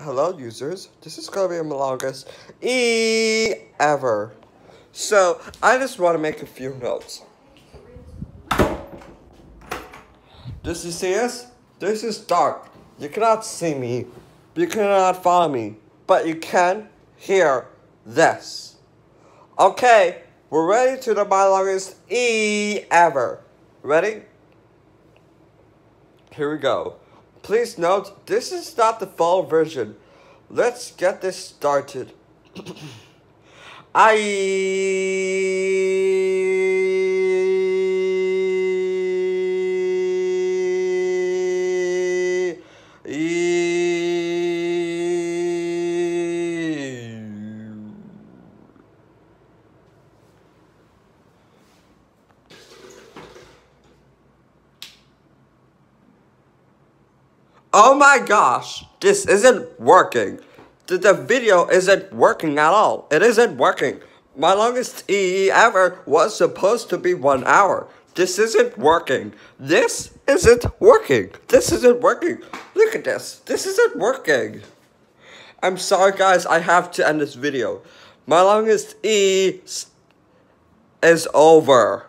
Hello users, this is gonna be my longest E ever. So, I just want to make a few notes. This is this? This is dark. You cannot see me. You cannot follow me. But you can hear this. Okay, we're ready to the my longest E ever. Ready? Here we go. Please note, this is not the full version. Let's get this started. I Oh my gosh, this isn't working. The, the video isn't working at all. It isn't working. My longest EE ever was supposed to be one hour. This isn't working. This isn't working. This isn't working. Look at this. This isn't working. I'm sorry guys, I have to end this video. My longest E is over.